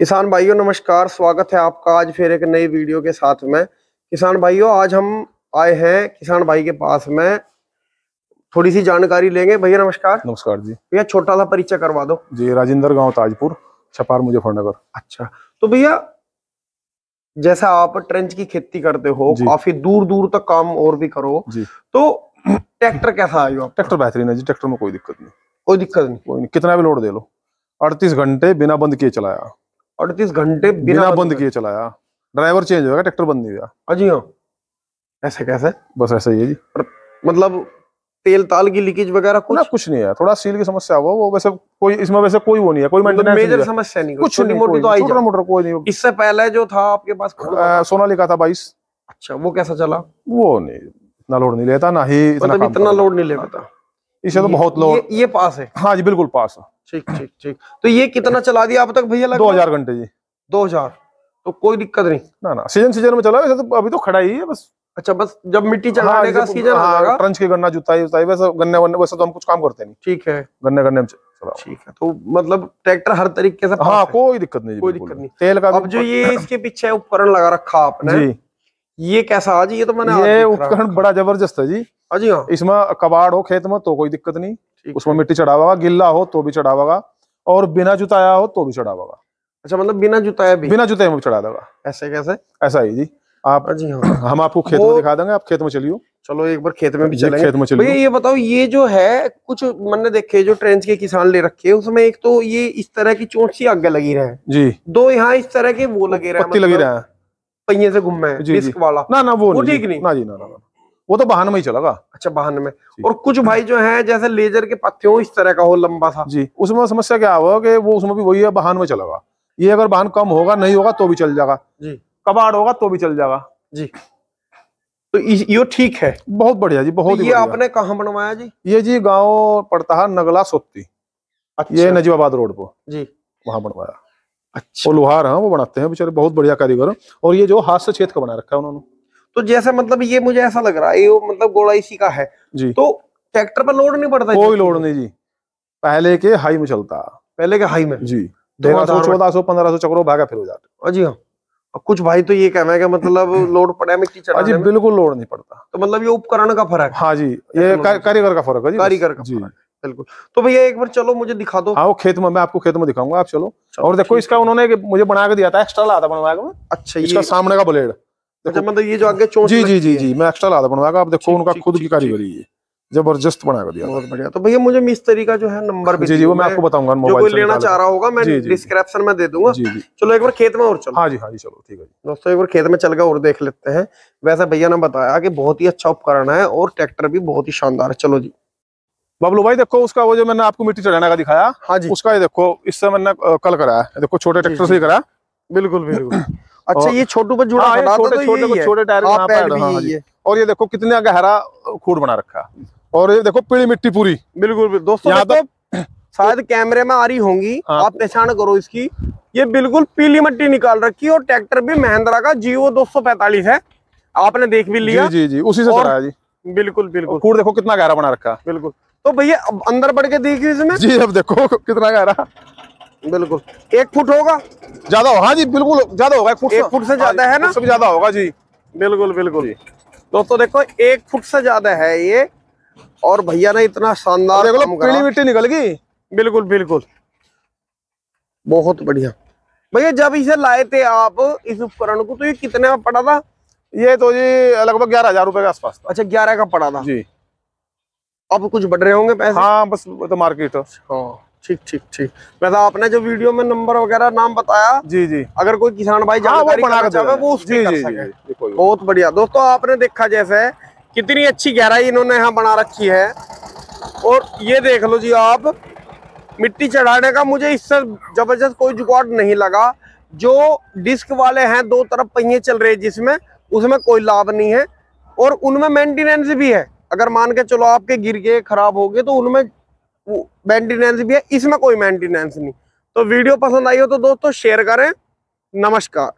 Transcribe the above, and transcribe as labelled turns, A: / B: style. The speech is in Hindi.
A: किसान भाइयों नमस्कार स्वागत है आपका आज फिर एक नई वीडियो के साथ में। किसान भाइयों आज हम आए हैं किसान भाई के पास में। थोड़ी सी जानकारी लेंगे। भैया नमस्कार।
B: नमस्कार जी।
A: भैया छोटा सा परिचय करवा दो।
B: जी राजेंद्र गाँव ताजपुर छपार मुजफ्फरनगर।
A: अच्छा तो भैया जैसा आप ट्रेंच की खेती करते हो काफ़ी दूर दूर तक काम और भी करो
B: जी।
A: तो ट्रैक्टर कैसा आयो आप
B: ट्रैक्टर बेहतरीन है जी ट्रैक्टर में कोई दिक्कत नहीं।
A: कोई दिक्कत नहीं।
B: कोई नहीं कितना भी लोड दे लो अड़तीस घंटे बिना बंद किए चलाया।
A: अड़तीस घंटे
B: बिना बंद किए। चलाया। ड्राइवर चेंज होगा ट्रैक्टर बंद नहीं हुआ।
A: अजी हाँ। ऐसे कैसे?
B: बस ऐसा ही है जी।
A: मतलब तेल ताल की लीकेज वगैरह कुछ
B: ना
A: कुछ?
B: नहीं है। थोड़ा सील की समस्या हुआ वो वैसे कोई इसमें वैसे कोई वो नहीं है कोई
A: मतलब
B: मेंटेनेंस
A: मेजर
B: नहीं है।
A: समस्या नहीं
B: कुछ
A: छोटी
B: नहीं
A: मोटी तो आई
B: छोटा। मोटर कोई नहीं।
A: इससे पहले जो था आपके पास
B: अ, सोनालिका था बाईस।
A: अच्छा वो कैसा चला?
B: वो नहीं इतना लोड नहीं लेता ना ही इतना
A: मतलब इतना लोड नहीं ले पाता
B: इसे तो बहुत लोड
A: ये, पास है।
B: हाँ जी बिल्कुल पास
A: ठीक ठीक ठीक। तो ये कितना चला दिया अब तक भैया
B: दो हज़ार घंटे जी।
A: दो हज़ार। तो कोई दिक्कत नहीं।
B: ना ना सीज़न सीज़न में चला वैसे तो अभी तो खड़ा ही है बस।
A: अच्छा बस जब मिट्टी
B: हाँ,
A: चलाने का सीज़न
B: हाँ, ट्रंच की गन्ना जुताई जुताई वैसे गन्ने वन्ने वैसे तो हम कुछ काम करते नहीं।
A: ठीक है।
B: गन्ने गन्ने में
A: ठीक है तो मतलब ट्रैक्टर हर तरीके से
B: हाँ कोई दिक्कत नहीं
A: कोई दिक्कत नहीं।
B: तेल का
A: अब जो ये इसके पीछे उपकरण लगा रखा आपने
B: जी।
A: ये कैसा? आज ये तो मैंने
B: ये उपकरण बड़ा ज़बरदस्त है जी।
A: हाँ जी हाँ।
B: इसमें कबाड़ हो खेत में तो कोई दिक्कत नहीं। उसमें मिट्टी चढ़ावा गिल्ला हो तो भी चढ़ावा और बिना जुताया हो तो भी चढ़ावा
A: अच्छा मतलब बिना जुताए भी?
B: बिना में भी चढ़ा देगा।
A: ऐसे कैसे?
B: ऐसा ही जी। आप
A: हाँ जी हाँ।
B: हम आपको खेत में दिखा देंगे आप खेत में चलियो।
A: चलो एक बार खेत में भी चलेंगे
B: खेत में चलियो।
A: ये बताओ ये जो है कुछ मैंने देखे जो ट्रेंच के किसान ले रखे हैं उसमें एक तो ये इस तरह की चोट सी आगे लगी रहे
B: जी।
A: दो यहाँ इस तरह के वो लगे रहे
B: पत्ती लगी रहा है।
A: पहिए से घूमे
B: जी।
A: डिस्क वाला
B: ना ना वो
A: वो ठीक नहीं?
B: ना जी ना। वो तो बहाने में ही चलेगा
A: अच्छा वाहन में और कुछ भाई जो है जैसे लेजर के पत्ते हो इस तरह का हो लंबा सा
B: जी उसमें समस्या क्या हुआ कि वो उसमें भी वही है बहान में चलेगा ये अगर बहान कम होगा नहीं होगा तो भी चल जाएगा
A: जी
B: कबाड़ होगा तो भी चल जाएगा
A: जी तो ये ठीक है
B: बहुत बढ़िया जी
A: तो
B: बहुत ही
A: ये आपने कहा बनवाया जी
B: ये जी गाँव पड़ता है नगला सोती
A: अच्छा
B: ये नजीबाबाद रोड पर
A: जी
B: वहाँ बनवाया
A: अच्छा।
B: वो लोहार हैं वो बनाते हैं बेचारे बहुत बढ़िया कारीगर और ये जो हाथ से छेद का बना रखा है उन्होंने।
A: तो जैसे मतलब ये मुझे ऐसा लग रहा है ये मतलब गोला इसी का है।
B: जी।
A: तो ट्रैक्टर पर लोड नहीं पड़ता
B: कोई लोड नहीं जी। पहले के हाई में चलता।
A: पहले के हाई में?
B: जी। तेरह सौ चौदह सौ पंद्रह सौ चक्रो भागा फिर हो जाते।
A: हाँ जी हाँ। और कुछ भाई तो ये कहना है कि मतलब लोड पड़ा मिट्टी
B: हाँ जी बिल्कुल लोड नहीं पड़ता।
A: तो मतलब ये उपकरण का फ़र्क हाँ।
B: जी ये का- कारीगर का फ़र्क है जी।
A: कारीगर का
B: जी।
A: फ़र्क बिल्कुल। तो भैया एक बार चलो मुझे दिखा दो।
B: हाँ वो खेत में मैं आपको खेत में दिखाऊँगा आप चलो।
A: चलो,
B: और देखो इसका उन्होंने मुझे बना के दिया था एक्स्ट्रा लाया था बनवा के मैं
A: अच्छा
B: इसका सामने का ब्लेड
A: अच्छा मतलब ये जो आगे चोट
B: जी जी जी जी मैं एक्स्ट्रा लाया था बनवा के आप देखो उनका खुद की कारीगरी है। ज़बरदस्त बना दिया।
A: बहुत बढ़िया। तो भैया मुझे मिस्त्री का जो है नंबर भी
B: जी जी वो मैं आपको बताऊँगा
A: जो
B: मोबाइल
A: कोई लेना चाह रहा होगा मैं। डिस्क्रिप्शन में दे दूँगा।
B: जी जी।
A: चलो एक बार खेत में और चलो।
B: हाँ जी हाँ जी चलो ठीक है
A: दोस्तों एक बार खेत में चल के और देख लेते हैं। वैसे भैया ने बताया कि बहुत ही अच्छा उपकरण है और ट्रैक्टर भी बहुत ही शानदार है। चलो जी।
B: बबलू भाई देखो उसका वो जो मैंने आपको मिट्टी चढ़ाने का दिखाया
A: हाँ जी।
B: उसका ये देखो इससे मैंने कल कराया देखो छोटे ट्रैक्टर से ही कराया
A: बिल्कुल बिल्कुल। अच्छा ये छोटू पर जुड़ा
B: हाँ, छोटे
A: तो
B: छोटे छोटे टायर
A: हाँ,
B: हाँ, और ये देखो कितना गहरा खूड बना रखा है। और ये देखो पीली मिट्टी पूरी।
A: बिल्कुल दोस्तों
B: यहाँ
A: देखो शायद कैमरे में आ रही होंगी।
B: हाँ।
A: आप पहचान करो इसकी। ये बिल्कुल पीली मिट्टी निकाल रखी और ट्रैक्टर भी महिंद्रा का जीओ 245 है। आपने देख भी लिया।
B: जी जी। जी उसी से जी।
A: बिल्कुल बिल्कुल।
B: खूड देखो कितना गहरा बना रखा है।
A: बिल्कुल। तो भैया अब अंदर बढ़ के देखिए इसमें।
B: जी अब देखो कितना गहरा।
A: बिल्कुल। एक फुट होगा।
B: ज़्यादा हो हाँ जी बिल्कुल ज़्यादा होगा एक फुट
A: एक फुट से ज़्यादा है ना?
B: उससे भी ज़्यादा होगा जी।
A: बिल्कुल बिल्कुल। दोस्तों देखो एक फुट से ज़्यादा है ये। और भैया ने इतना शानदार।
B: पीली मिट्टी निकल गई।
A: बिल्कुल बिल्कुल। बहुत बढ़िया। भैया जब इसे लाए थे आप इस उपकरण को तो ये कितने में पड़ा था?
B: ये तो जी लगभग ग्यारह हज़ार रुपए के आसपास
A: अच्छा ग्यारह का पड़ा था।
B: जी।
A: अब कुछ बढ़ रहे होंगे पैसे?
B: हाँ बस तो मार्केट
A: हाँ। ठीक ठीक ठीक। वैसे आपने जो वीडियो में नंबर वगैरह नाम बताया
B: जी जी।
A: अगर कोई किसान भाई
B: हाँ वो
A: चाहे वो उस
B: जी जी जी जी,
A: बहुत बढ़िया। दोस्तों आपने देखा जैसे कितनी अच्छी गहराई इन्होंने यहाँ बना रखी है। और ये देख लो जी आप मिट्टी चढ़ाने का मुझे इससे ज़बरदस्त कोई जुगाड़ नहीं लगा। जो डिस्क वाले हैं दो तरफ़ पहिए चल रहे जिसमें उसमें कोई लाभ नहीं है। और उनमें मेंटेनेंस भी है। अगर मान के चलो आपके गिर गए, खराब हो गए तो उनमें मेंटेनेंस भी है, इसमें कोई मेंटेनेंस नहीं। तो वीडियो पसंद आई हो तो दोस्तों शेयर करें। नमस्कार।